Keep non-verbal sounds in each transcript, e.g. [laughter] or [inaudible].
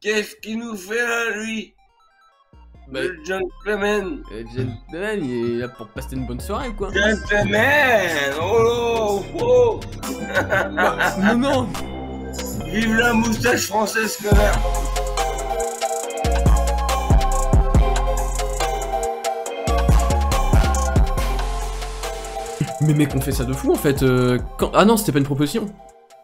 Qu'est-ce qu'il nous fait là, lui? Bah, Le gentleman euh, Gentleman, il est là pour passer une bonne soirée ou quoi Gentleman Oh, oh Bah, [laughs] Non, non Vive la moustache française, connard Mais mec, on fait ça de fou en fait. euh, quand... Ah non, c'était pas une proposition.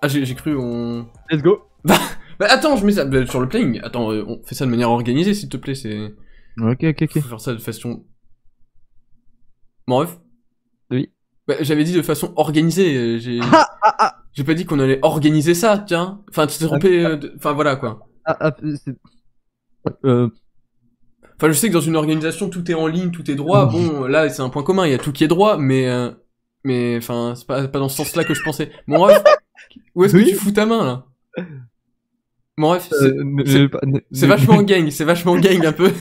Ah, j'ai j'ai cru on. Let's go. [laughs] Bah attends, je mets ça bah, sur le planning. Attends, euh, on fait ça de manière organisée s'il te plaît. C'est. Ok, ok, ok. Faut faire ça de façon. Mon ref Oui. Bah, j'avais dit de façon organisée. euh, J'ai. Ah, ah, ah, J'ai pas dit qu'on allait organiser ça, tiens. Enfin, tu t'es trompé. euh, de- Enfin voilà quoi. ah, ah, Euh, Enfin, je sais que dans une organisation, tout est en ligne, tout est droit. Bon, [laughs] là, c'est un point commun. Il y a tout qui est droit, mais. euh, Mais enfin, c'est pas, pas dans ce sens-là que je pensais. Mon ref, où est-ce Oui. que tu fous ta main là? Mon ref, c'est- euh, vachement [laughs] gang, c'est vachement gang un peu.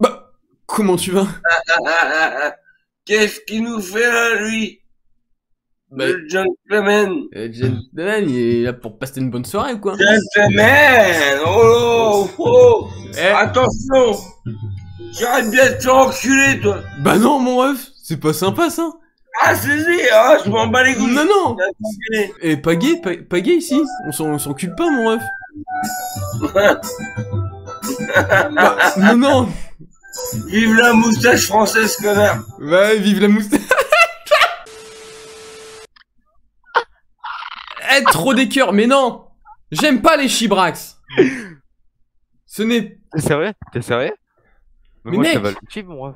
Bah, comment tu vas? Ah, ah, ah. Qu'est-ce qu'il nous fait là, lui? Bah, Le gentleman. euh, Gentleman, il est là pour passer une bonne soirée ou quoi? Gentleman Oh, oh. Eh, Attention. J'arrête bien de te faire enculer, toi. Bah non, mon ref, c'est pas sympa ça. Ah, c'est si Ah, je m'en bats les couilles. Non, non. Et pas gay, pas, pas gay ici. On s'en on s'en pas, mon ref. [laughs] Bah, non, non. Vive la moustache française, connard. Bah, vive la moustache. [laughs] Eh, trop des cœurs, mais non. J'aime pas les chibrax. Ce n'est... T'es sérieux? T'es sérieux? Mais moi, mec. ça va le suivre, moi.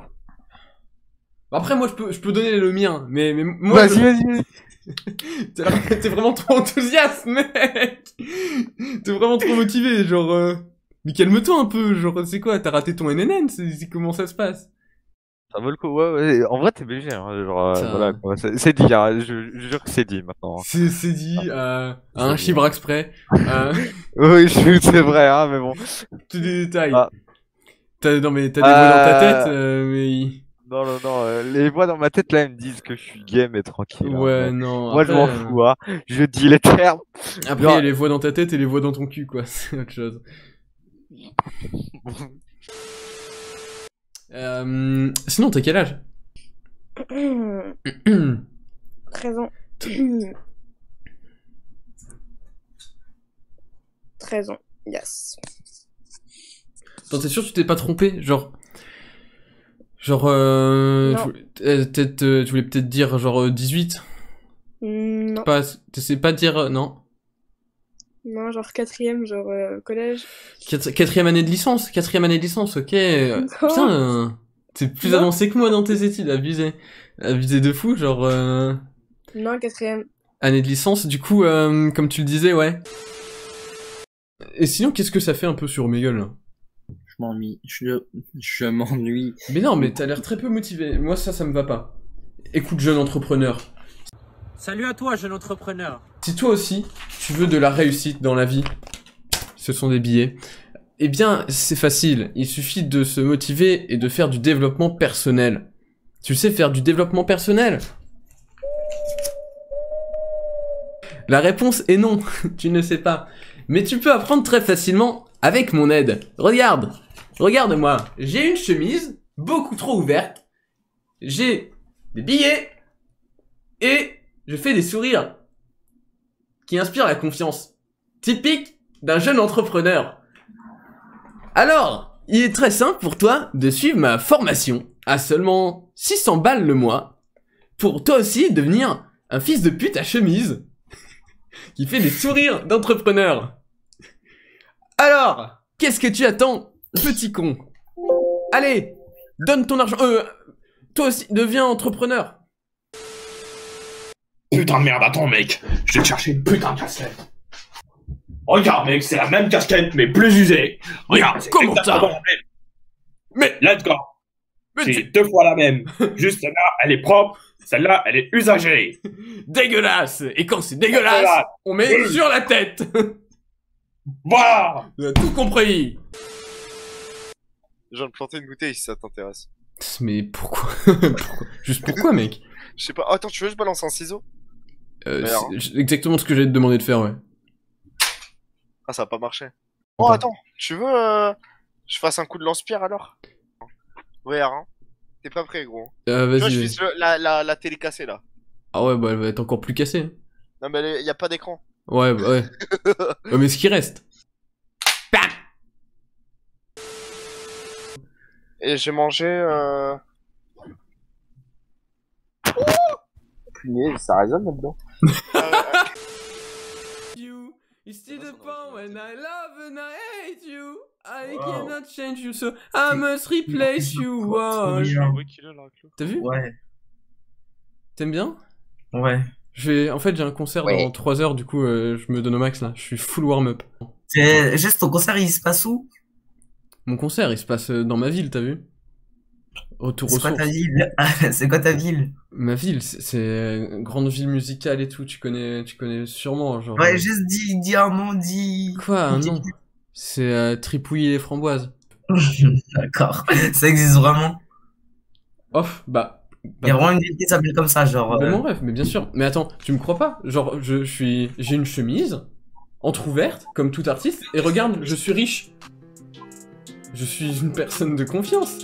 Après, moi, je peux, je peux donner le mien, mais, mais moi... Vas-y, je- vas-y, vas-y. [laughs] T'es là- t'es vraiment trop enthousiaste, mec T'es vraiment trop motivé, genre... euh, Mais calme-toi un peu, genre, c'est quoi T'as raté ton NNN C'est c'est comment ça se passe? Ça vaut le coup, ouais, ouais. En vrai, t'es BG, hein. Genre, euh, voilà, quoi. C'est c'est dit, hein. Je, je jure que c'est dit, maintenant. C'est c'est dit, euh, à un chibrax près. Euh, [laughs] Oui, je- c'est vrai, hein, mais bon. tous des détails. Ah. T'as, non mais t'as des voix dans ta Euh, tête, euh, mais... Non, non, non. euh, les voix dans ma tête, là, elles me disent que je suis game et tranquille. hein. Ouais, non. Moi, je après, m'en euh, fous, hein. Je dis les termes. Après, il y a les voix dans ta tête et les voix dans ton cul, quoi. [laughs] C'est autre chose. Euh, sinon, t'as quel âge? [coughs] 13 ans. [coughs] 13 ans, yes. Attends, t'es sûr que tu t'es pas trompé? Genre... Genre, euh... Non. tu voulais- euh, peut-être, euh, tu voulais peut-être dire genre euh, 18 Non, Pas, t'essayes pas dire... non non, genre quatrième, genre euh, collège. Quat- Quatrième année de licence Quatrième année de licence, ok. [laughs] Putain, t'es plus Non. avancé que moi dans tes études, abusé. Abusé de fou, genre... Euh... Non, quatrième. Année de licence, du coup, euh, comme tu le disais, ouais. Et sinon, qu'est-ce que ça fait un peu sur mes gueules m'ennuie. Je, je m'ennuie. Mais non, mais t'as l'air très peu motivé. Moi, ça, ça me va pas. Écoute, jeune entrepreneur. Salut à toi, jeune entrepreneur. Si toi aussi, tu veux de la réussite dans la vie, ce sont des billets, eh bien, c'est facile. Il suffit de se motiver et de faire du développement personnel. Tu sais faire du développement personnel? La réponse est non, [laughs] tu ne sais pas. Mais tu peux apprendre très facilement avec mon aide. Regarde, regarde-moi, j'ai une chemise beaucoup trop ouverte, j'ai des billets et je fais des sourires qui inspirent la confiance. Typique d'un jeune entrepreneur. Alors, il est très simple pour toi de suivre ma formation à seulement 600 balles le mois pour toi aussi devenir un fils de pute à chemise [laughs] qui fait des sourires d'entrepreneur. Alors, qu'est-ce que tu attends, petit con Allez, donne ton argent. Euh, toi aussi, deviens entrepreneur. Putain de merde, attends mec, je vais te chercher une putain de casquette. Regarde mec, c'est la même casquette mais plus usée. Regarde, c'est Comment ça. Mais, Let's go. mais C'est deux fois la même. [laughs] Juste celle-là, elle est propre, celle-là, elle est usagée. dégueulasse. Et quand c'est dégueulasse, on met sur la tête. [laughs] Voilà. Tu as tout compris. Je viens de planter une bouteille si ça t'intéresse. Mais pourquoi, [laughs] Pourquoi Juste pourquoi, mec Je sais pas. Attends, tu veux que je balance un ciseau? Euh, c'est exactement ce que j'allais te demander de faire, ouais. Ah, ça a pas marché. Oh, attends, tu veux euh, je fasse un coup de lance-pierre alors? Ouais, hein. T'es pas prêt, gros. Euh, Tu vois, vas-y, je vise le- la, la, la télé cassée là. Ah ouais, bah elle va être encore plus cassée. Non, mais y a pas d'écran. Ouais, bah ouais. [laughs] ouais mais ce qui reste. Et j'ai mangé. Euh... Punaise, ça résonne là-dedans. [laughs] You, you see the point when I love and I hate you. I Wow. cannot change you, so I must replace you. T'as vu? Ouais, T'aimes bien? Ouais. En fait, j'ai un concert Ouais. dans 3 heures, du coup, euh, je me donne au max là. Je suis full warm-up. C'est juste ton concert, il se passe où? Mon concert, il se passe euh, dans ma ville, t'as vu? Retour [laughs] C'est quoi ta ville? C'est quoi ta ville? Ma ville, c'est- une grande ville musicale et tout. Tu connais, tu connais sûrement, genre. Ouais, euh, juste dis, dis un nom, dis. Quoi, un nom? C'est euh, Tripouiller les framboises. [laughs] D'accord, ça existe vraiment? Oh, bah. Il y a vraiment une ville qui s'appelle comme ça, genre. Bah, euh, mon rêve, mais bien sûr. Mais attends, tu me crois pas? Genre, je, je suis, j'ai une chemise entrouverte, comme tout artiste, et regarde, je suis riche. Je suis une personne de confiance.